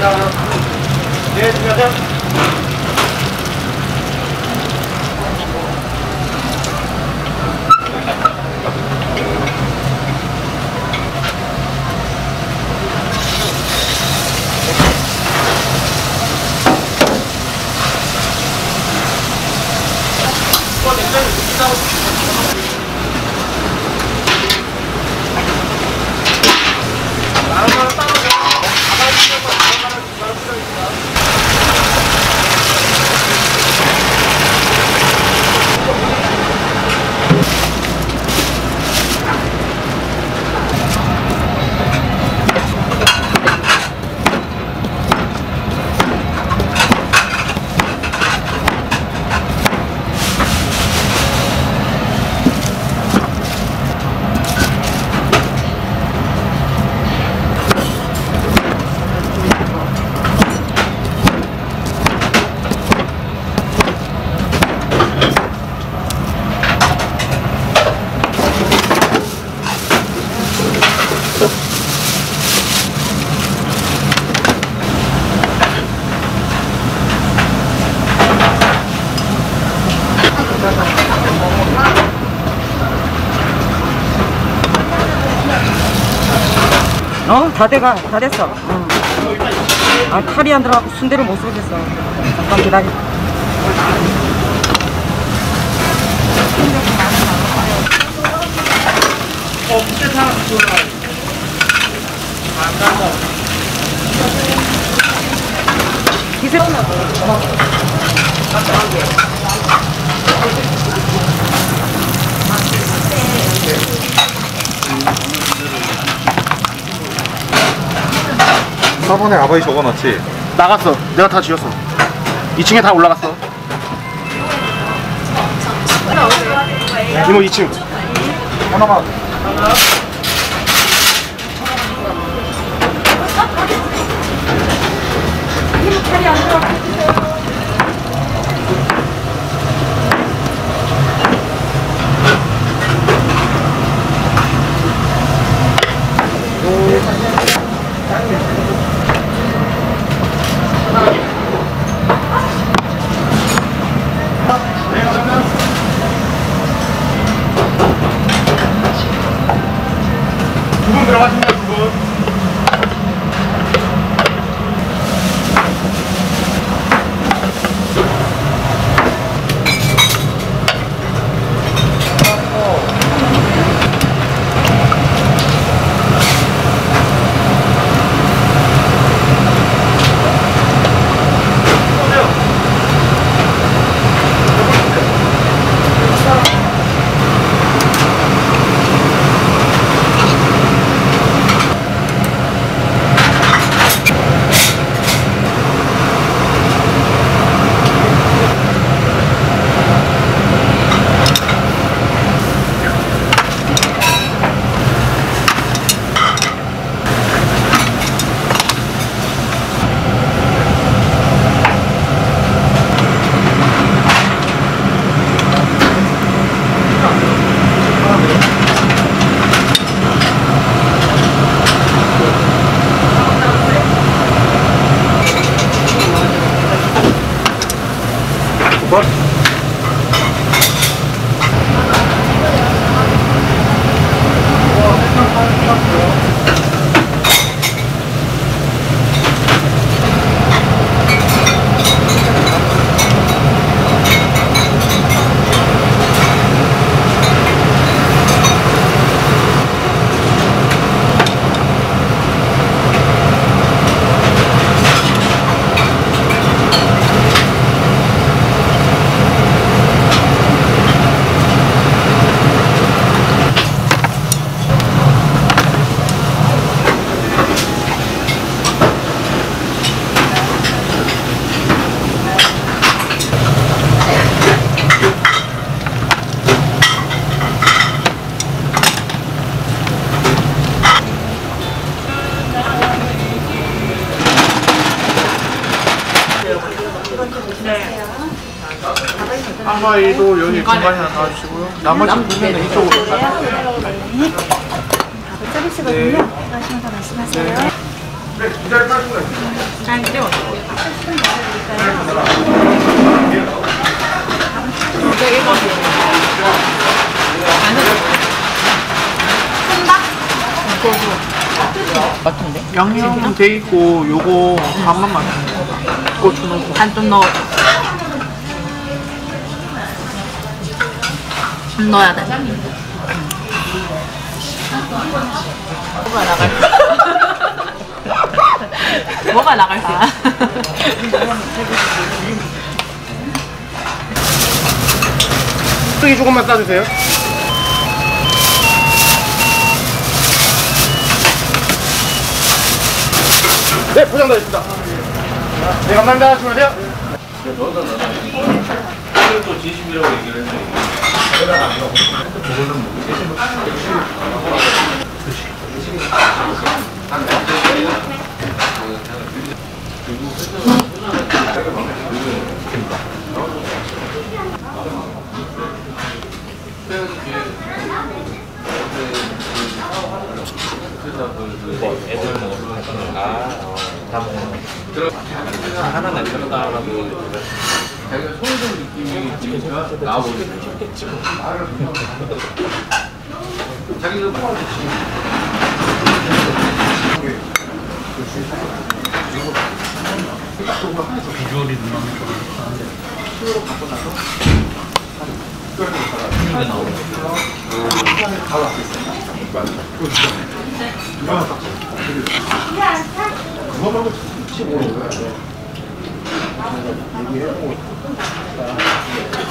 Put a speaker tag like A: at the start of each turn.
A: いらっしゃいませ。 어? 다 돼가 다 됐어 응. 아 칼이 안 들어가고 순대를 못 쏘겠어 잠깐 기다려 어, 세상 안 간다. 기세나 4번에 아바이 적어놨지? 나갔어 내가 다 지웠어 2층에 다 올라갔어 이모 2층 하나만 두분 들어가십니다, 두 분. 참가위도 여기 중간에 하나 주시고요 나머지 부분은 이쪽으로. 네. 밥은 서비거든요 하시면서 말씀하세요. 네, 기다려 데 양념 돼 있고 요거 밥만 맞추 거. 고추 넣고. 한좀 넣어. 넣어야 돼. 뭐가 나갈까? 뭐가 나갈까? 깍두기 조금만 싸주세요. 네, 포장 다 있습니다. 네, 감사합니다. 수고세요 너도 나도 또 진심이라고 얘기를 했네. 그래서 그 애들 뭐 아, 다 먹는 거. 하나는 들었다라고. 자기가 소유적 느낌이 있으니까 나와버리는 말을 자기가 뽑아줬지 비주얼이 눈만 좋아하는데 수요로 갖고 나서 힘이 나오고 바로 앞에 있어요 그거 먹으면 15인 거야 Thank you.